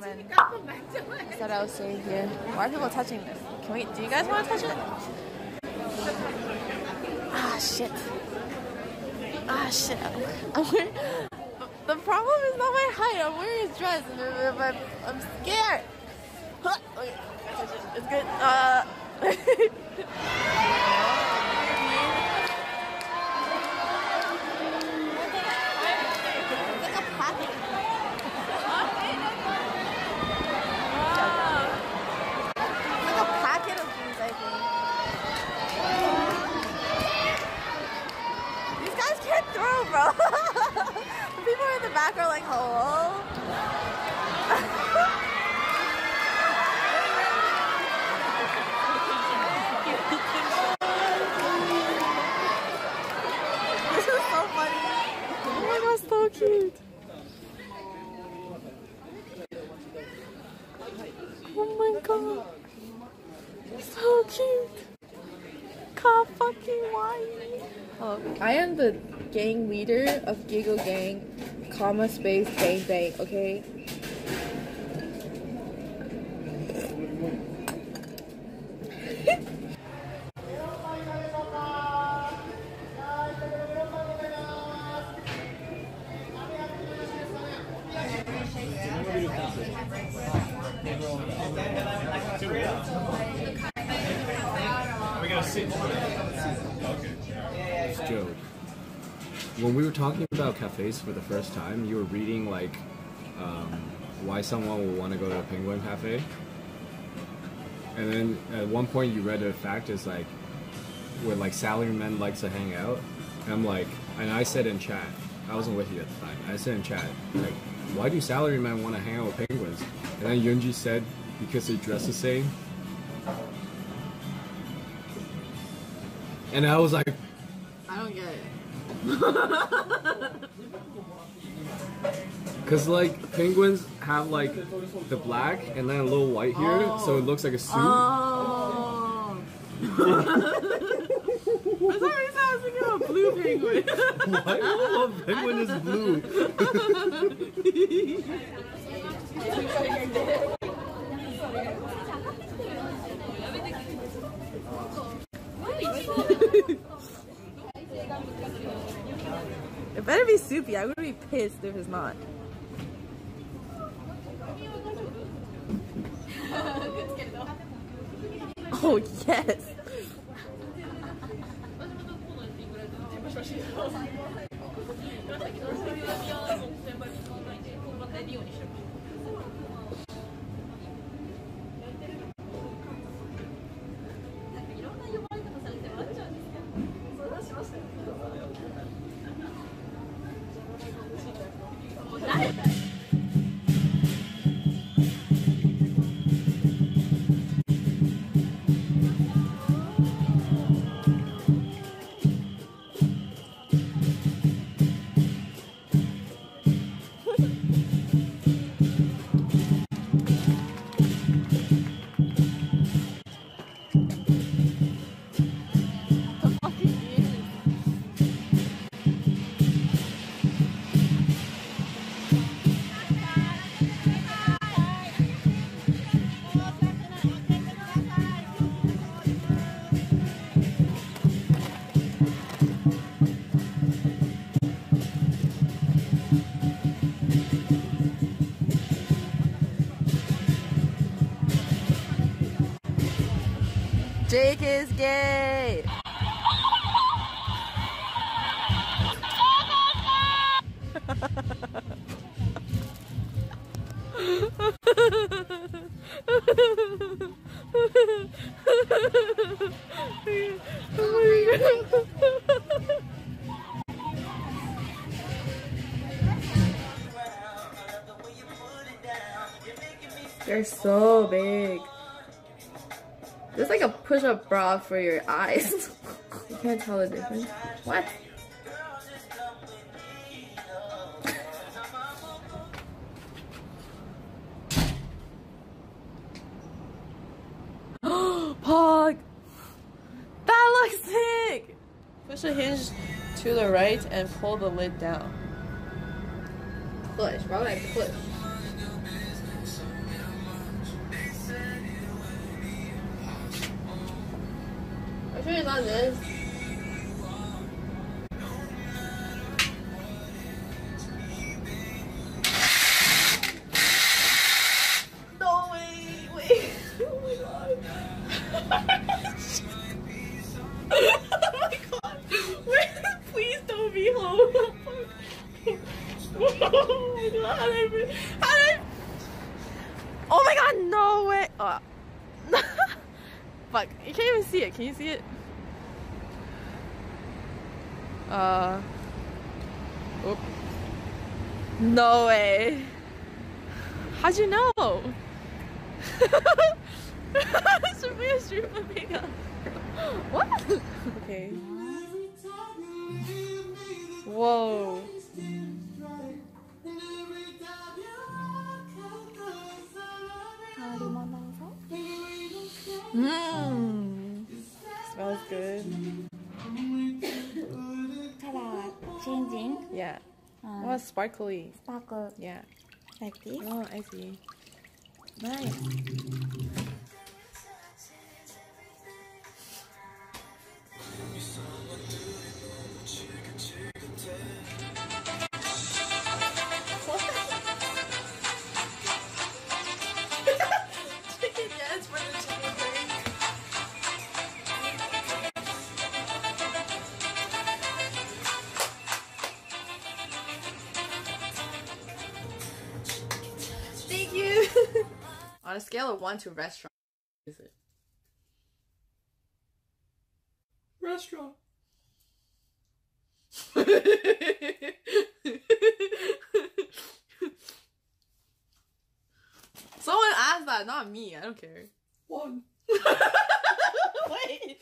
gentleman said I was staying here. Why are people touching this? Can we? Do you guys want to touch it? Ah shit. Ah shit. I'm wearing, the problem is not my height. I'm wearing a dress and I'm, I'm scared. It's good. Uh. It's like a packet. It's like a packet of these, I think. These guys can't throw, bro. the people in the back are like, hello? this is so funny. Oh my god, so cute. Oh my god. So cute. Ka fucking why? Oh, um, I am the gang leader of Giggle Gang, comma space bang bang, okay? It's Joe. When we were talking about cafes for the first time, you were reading like um, why someone would want to go to a penguin cafe, and then at one point you read a fact is like where like salarymen likes to hang out, and I'm like, and I said in chat, I wasn't with you at the time. I said in chat like, why do salarymen want to hang out with penguins? And then Yunji said because they dress the same. And I was like, I don't get it. Cause like penguins have like the black and then a little white here, so it oh. looks like a suit. Oh. For some reason, I was thinking of a blue penguin. Why? Oh, penguin is blue. It better be soupy. I would be pissed if it's not. Oh yes. Gay. They're so big. It's like a push-up bra for your eyes. you can't tell the difference. What? Pog! That looks sick! Push a hinge to the right and pull the lid down. Push. Why would I push? 这一般人 Uh. Oop. No way. How'd you know? Should we stream makeup? What? Okay. Whoa. Mmm. Smells good. Changing Yeah. uh, Oh, sparkly. sparkle Yeah. like this. Oh, I see. Nice. On a scale of one to restaurant, is it? Restaurant. Someone asked that, not me. I don't care. One. Wait.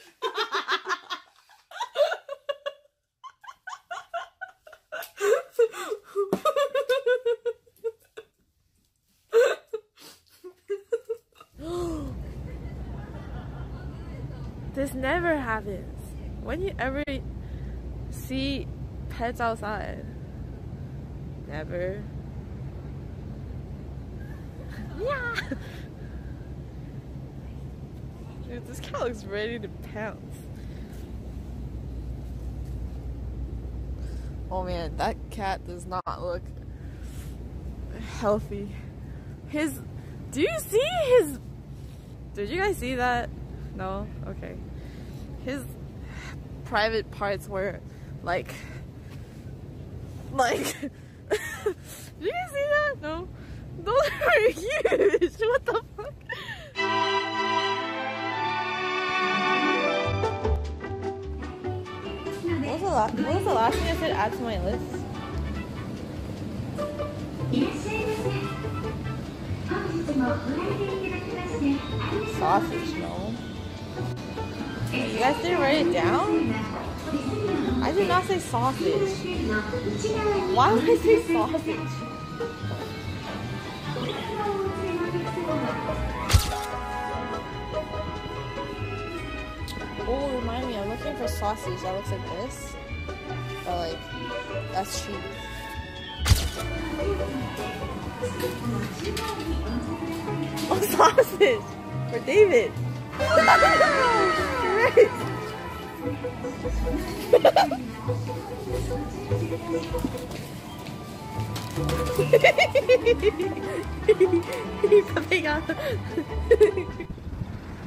this never happens. When you ever see pets outside? Never. Yeah. Dude, this cat looks ready to pounce. Oh man, that cat does not look healthy. His, do you see his? Did you guys see that? No. Okay his private parts were like like did you see that? No. Those are huge. What the fuck? What was the last what was the last thing i said add to my list? Sausage no. You guys didn't write it down? I did not say sausage. Why would I say sausage? Oh, remind me, I'm looking for sausage that looks like this. But like, that's cheese. Oh, sausage! For David! Great!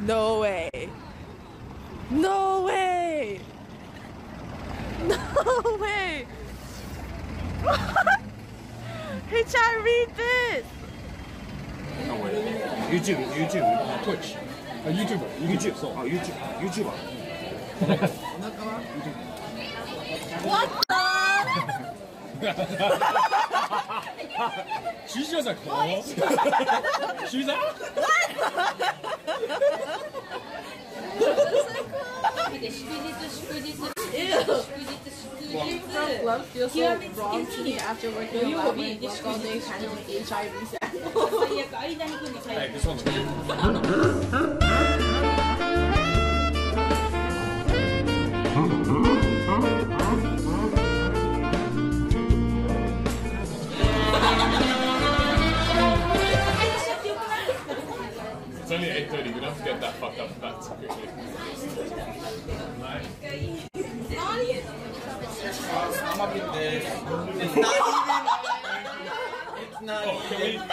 No way. No way. No way. hey, chat, read this. No way. YouTube, YouTube, Twitch. あ YouTube YouTube そうあ YouTube YouTuber お腹は YouTube シュージャーさんこうシュージャー祝日祝日 From love feels so wrong to me after working on my work all day handling HIV sample. I'm up in this. It's not. It's not Oh, can we? uh,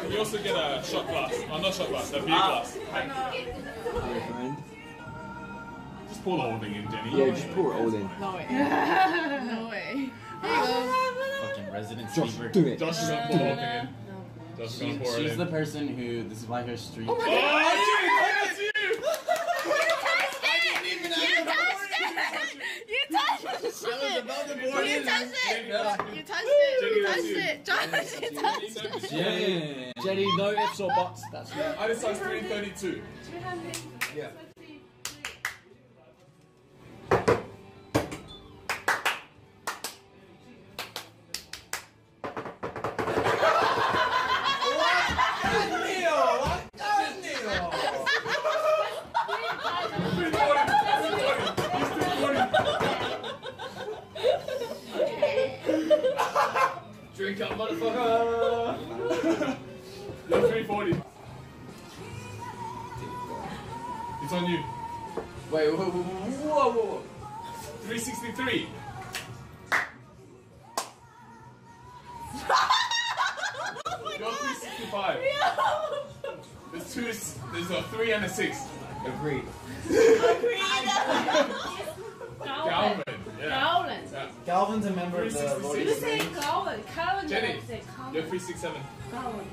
Can also get a shot glass? Oh, not shot glass, a beer glass. Just pour the whole thing in, Jenny. Yeah, just pour it all in. No way. no way. Fucking resident Josh, do it. Josh is in. Josh is gonna She- pour it she's in. the person who this is like her street. Oh, Jenny, oh, that's you! You touched the shit. above the You touched it. Jenny, You touched it. Jenny, You that's touched you. it. Josh, you touched it. Jenny, Jenny, no ifs or buts. That's right. I just size 332. Yeah. It's on you. Wait, whoa, whoa, whoa, whoa, whoa. 363. You're 365. There's two, there's a three and a six. Agreed. Agreed. Galvin. Yeah. Calvin. yeah. Calvin's a member of the Lord of You the say Rings. Calvin. Calvin. Jenny, you say You're Calvin. 367. Calvin.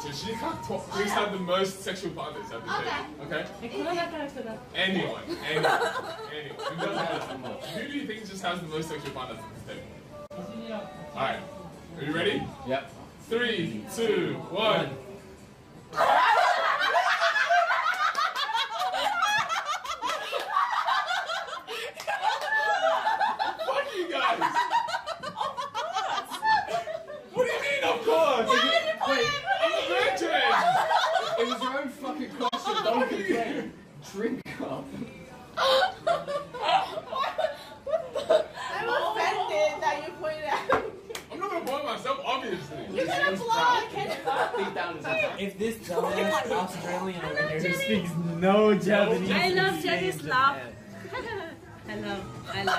so she can't talk. She's had the most sexual partners at the okay. Okay? Anyone. Anyone. anyone. Who do you think just has the most sexual partners at the? Alright. Are you ready? Yep. Three, two, one. Obviously. You can block. Deep down is. If this dumbass Australian over here who speaks no Japanese. I love is Jenny's saying laugh. Japan. Hello. Hello.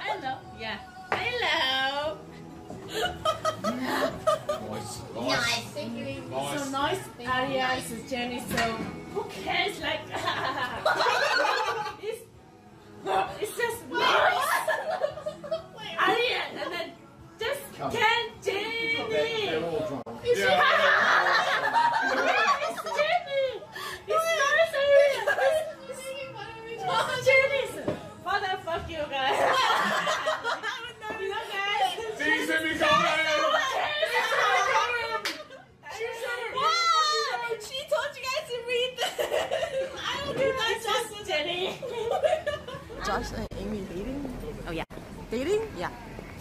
Hello. Yeah. Hello. Nice. Thank you. Nice. So nice. Arias, is Jenny. So who cares? Like it's it's just nice. Arias, and then just can Jenny. They're all drunk. Yeah. It's Jenny. It's nice. Arias. It's, it's Jenny's. Motherfuck you guys. you know guys. See, you sent me comment. Wow! She told you guys to read this. I don't think that's just Jenny. Josh and Amy dating? Oh yeah, Dating? yeah.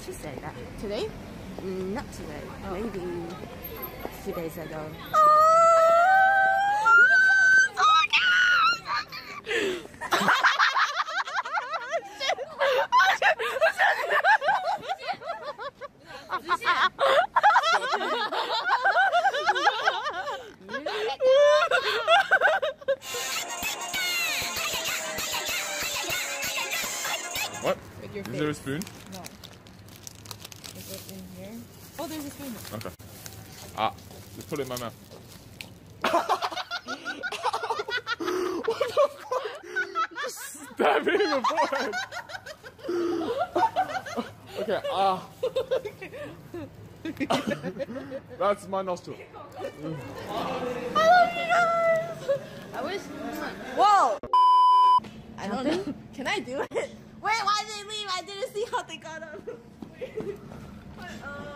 She said that. Today? Mm, Not today. Maybe a few days ago. What? With your Is there a spoon? Is it in here? Oh, there's a spoon. Okay. Ah, just put it in my mouth. what the fuck Stab me in the forehead. okay, ah. That's my nostril. I love you guys. I wish. Whoa! I don't know. Can I do it? Wait, why did they leave? I didn't see how they got up. uh,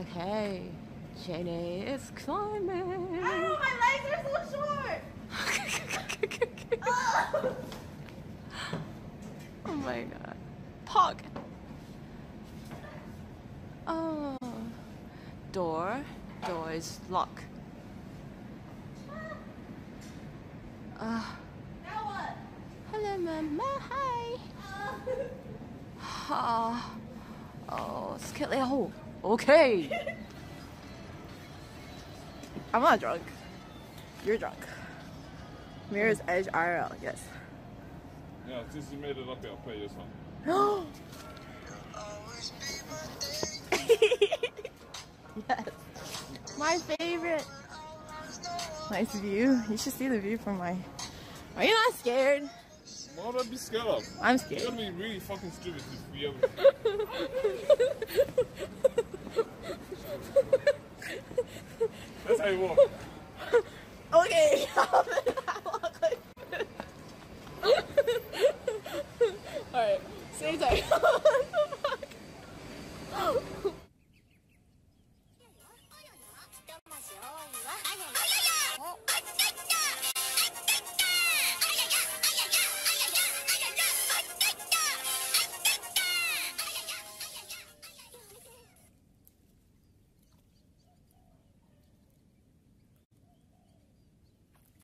Okay, Jenny is climbing. I know, my legs are so short. Oh. oh my god. Pog. Oh. door. Door is locked. Uh, hello, Mama. Hi. Ah. oh, skillet hole. Okay. I'm not drunk. You're drunk. Mirror's Edge IRL, yes. Yeah, since you made it up here, I'll play your song. yes. My favorite. Nice view. You should see the view from my. Are you not scared? What would I be scared of? I'm scared. You're gonna be really fucking stupid if we ever. That's how you walk. Okay.